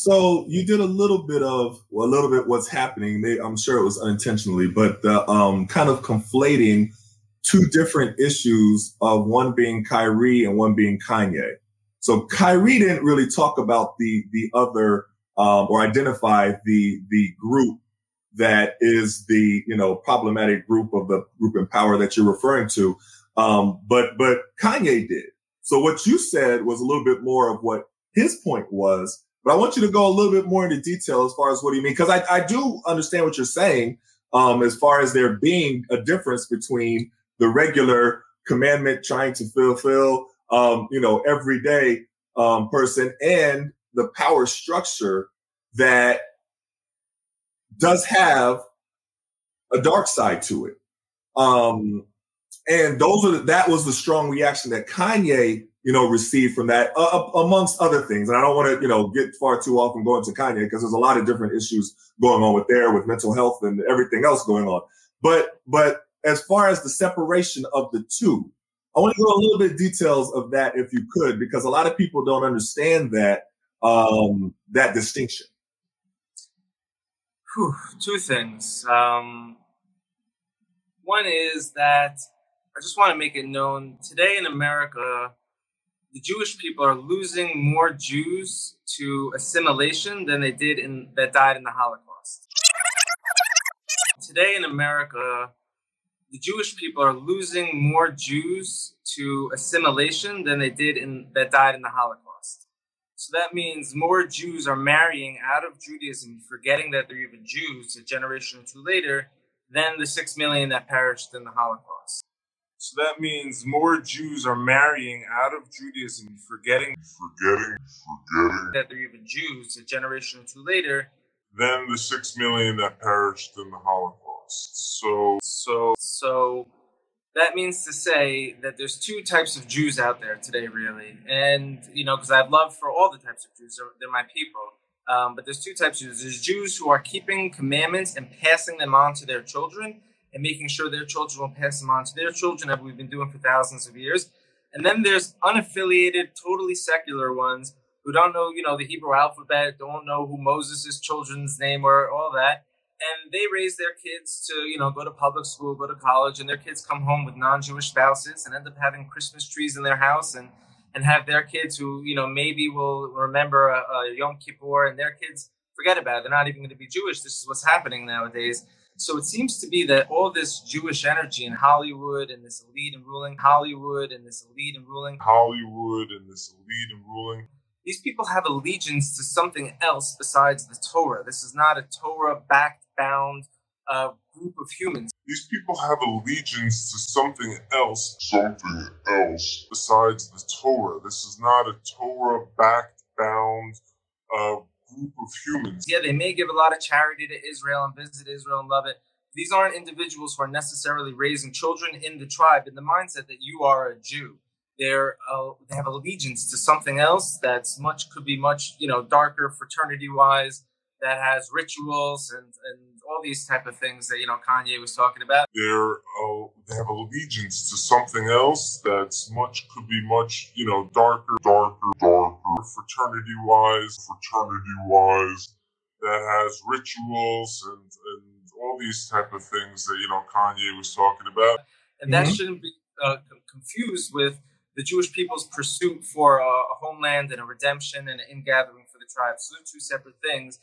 So you did a little bit of, well, a little bit what's happening. I'm sure it was unintentionally, but the um, kind of conflating two different issues of one being Kyrie and one being Kanye. So Kyrie didn't really talk about the the other um, or identify the the group that is the you know problematic group of the group in power that you're referring to. Um, but but Kanye did. So what you said was a little bit more of what his point was. But I want you to go a little bit more into detail as far as what do you mean? Because I, I do understand what you're saying um, as far as there being a difference between the regular commandment trying to fulfill, um, you know, everyday um, person and the power structure that does have a dark side to it. Um, and those are that was the strong reaction that Kanye, you know, received from that, uh, uh amongst other things. And I don't want to, you know, get far too off and go into Kanye because there's a lot of different issues going on with there, with mental health and everything else going on. But but as far as the separation of the two, I want to go a little bit details of that if you could, because a lot of people don't understand that um, that distinction. Whew, two things. Um, one is that I just want to make it known today in America, the Jewish people are losing more Jews to assimilation than they did in that died in the Holocaust. Today in America, the Jewish people are losing more Jews to assimilation than they did in that died in the Holocaust. So that means more Jews are marrying out of Judaism, forgetting that they're even Jews a generation or two later, than the six million that perished in the Holocaust. So that means more Jews are marrying out of Judaism, forgetting, forgetting, forgetting that they're even Jews a generation or two later, than the six million that perished in the Holocaust. So, so, so that means to say that there's two types of Jews out there today, really. And, you know, because I have love for all the types of Jews, they're, they're my people. Um, but there's two types of Jews. There's Jews who are keeping commandments and passing them on to their children and making sure their children will pass them on to their children, as we've been doing for thousands of years. And then there's unaffiliated, totally secular ones who don't know, you know, the Hebrew alphabet, don't know who Moses' children's name or all that. And they raise their kids to you know go to public school go to college and their kids come home with non-jewish spouses and end up having christmas trees in their house and and have their kids who you know maybe will remember a, a yom kippur and their kids forget about it. They're not even going to be jewish. This is what's happening nowadays so it seems to be that all this jewish energy in hollywood and this elite and ruling hollywood and this elite and ruling hollywood and this elite and ruling these people have allegiance to something else besides the Torah. This is not a Torah backed bound uh, group of humans. These people have allegiance to something else, something else besides the Torah. This is not a Torah backed bound uh, group of humans. Yeah, they may give a lot of charity to Israel and visit Israel and love it. These aren't individuals who are necessarily raising children in the tribe in the mindset that you are a Jew they're uh, they have allegiance to something else that's much could be much you know darker fraternity wise that has rituals and and all these type of things that you know Kanye was talking about. They're uh, they have allegiance to something else that's much could be much you know darker, darker, darker fraternity wise, fraternity wise that has rituals and and all these type of things that you know Kanye was talking about. And that mm-hmm. shouldn't be uh, confused with the Jewish people's pursuit for a, a homeland and a redemption and an ingathering for the tribes. So they're two separate things.